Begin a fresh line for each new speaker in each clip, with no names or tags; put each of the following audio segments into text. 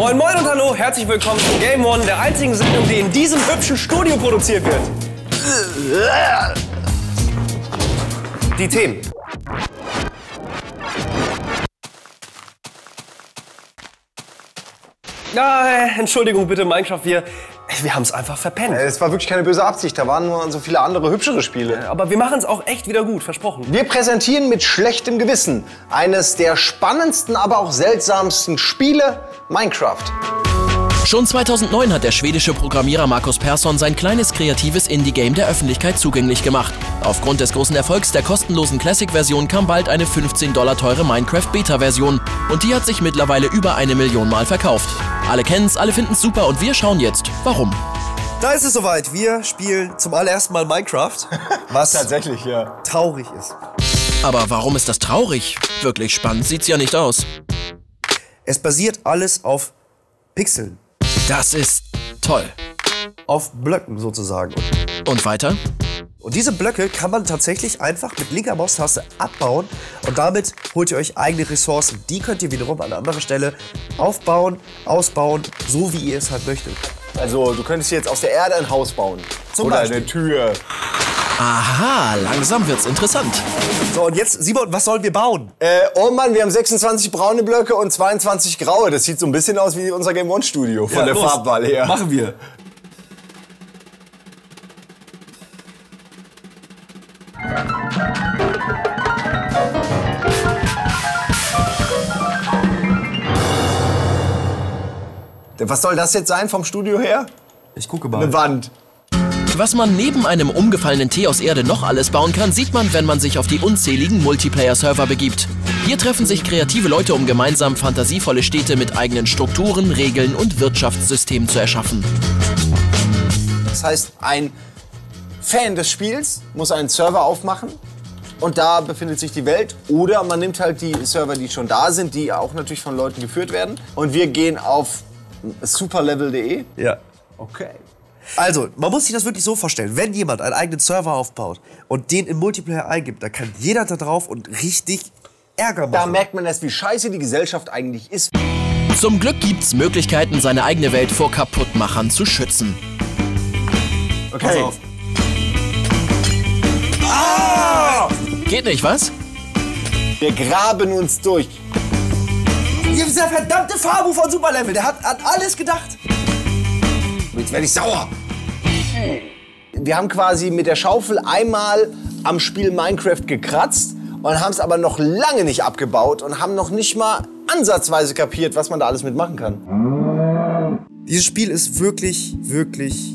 Moin Moin und hallo, herzlich willkommen zu Game One, der einzigen Sendung, die in diesem hübschen Studio produziert wird. Die Themen. Ja, äh, Entschuldigung bitte, Minecraft, wir, wir haben es einfach verpennt.
Es war wirklich keine böse Absicht, da waren nur so viele andere hübschere Spiele.
Aber wir machen es auch echt wieder gut, versprochen.
Wir präsentieren mit schlechtem Gewissen eines der spannendsten, aber auch seltsamsten Spiele, Minecraft.
Schon 2009 hat der schwedische Programmierer Markus Persson sein kleines kreatives Indie-Game der Öffentlichkeit zugänglich gemacht. Aufgrund des großen Erfolgs der kostenlosen Classic-Version kam bald eine 15 Dollar teure Minecraft-Beta-Version und die hat sich mittlerweile über eine Million Mal verkauft. Alle kennen's, alle finden's super und wir schauen jetzt, warum.
Da ist es soweit. Wir spielen zum allerersten Mal Minecraft, was
Tatsächlich, ja.
traurig ist.
Aber warum ist das traurig? Wirklich spannend sieht's ja nicht aus.
Es basiert alles auf Pixeln,
Das ist toll.
auf Blöcken sozusagen.
Und weiter?
Und diese Blöcke kann man tatsächlich einfach mit linker Maustaste abbauen und damit holt ihr euch eigene Ressourcen. Die könnt ihr wiederum an anderer Stelle aufbauen, ausbauen, so wie ihr es halt möchtet.
Also, du könntest jetzt aus der Erde ein Haus bauen.
Zum
Oder
Beispiel.
eine Tür.
Aha, langsam wird's interessant.
So, und jetzt, Simon, was sollen wir bauen?
Äh, oh Mann, wir haben 26 braune Blöcke und 22 graue. Das sieht so ein bisschen aus wie unser Game One Studio von
Ja,
der
los.
Farbwahl her.
Machen wir.
Was soll das jetzt sein vom Studio her?
Ich gucke mal.
Eine Wand.
Was man neben einem umgefallenen Tee aus Erde noch alles bauen kann, sieht man, wenn man sich auf die unzähligen Multiplayer-Server begibt. Hier treffen sich kreative Leute, um gemeinsam fantasievolle Städte mit eigenen Strukturen, Regeln und Wirtschaftssystemen zu erschaffen.
Das heißt, ein Fan des Spiels muss einen Server aufmachen und da befindet sich die Welt. Oder man nimmt halt die Server, die schon da sind, die auch natürlich von Leuten geführt werden. Und wir gehen auf superlevel.de.
Ja.
Okay.
Also, man muss sich das wirklich so vorstellen. Wenn jemand einen eigenen Server aufbaut und den im Multiplayer eingibt, dann kann jeder da drauf und richtig Ärger
Da
machen.
merkt man erst, wie scheiße die Gesellschaft eigentlich ist.
Zum Glück gibt's Möglichkeiten, seine eigene Welt vor Kaputtmachern zu schützen.
Okay.
Pass auf.
Geht nicht, was?
Wir graben uns durch.
Dieser verdammte Fabu von Superlevel, der hat an alles gedacht.
Jetzt werde ich sauer. Wir haben quasi mit der Schaufel einmal am Spiel Minecraft gekratzt und haben es aber noch lange nicht abgebaut und haben noch nicht mal ansatzweise kapiert, was man da alles mitmachen kann.
Dieses Spiel ist wirklich, wirklich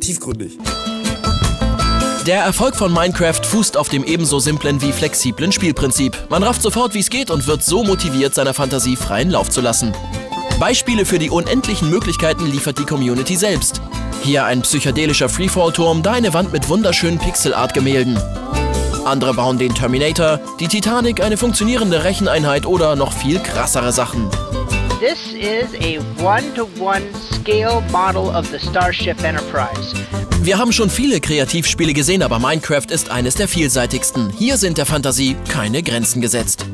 tiefgründig.
Der Erfolg von Minecraft fußt auf dem ebenso simplen wie flexiblen Spielprinzip. Man rafft sofort, wie es geht und wird so motiviert, seiner Fantasie freien Lauf zu lassen. Beispiele für die unendlichen Möglichkeiten liefert die Community selbst. Hier ein psychedelischer Freefall-Turm, da eine Wand mit wunderschönen Pixel-Art-Gemälden. Andere bauen den Terminator, die Titanic, eine funktionierende Recheneinheit oder noch viel krassere Sachen.
This is a one-to-one scale model of the Starship Enterprise.
Wir haben schon viele Kreativspiele gesehen, aber Minecraft ist eines der vielseitigsten. Hier sind der Fantasie keine Grenzen gesetzt.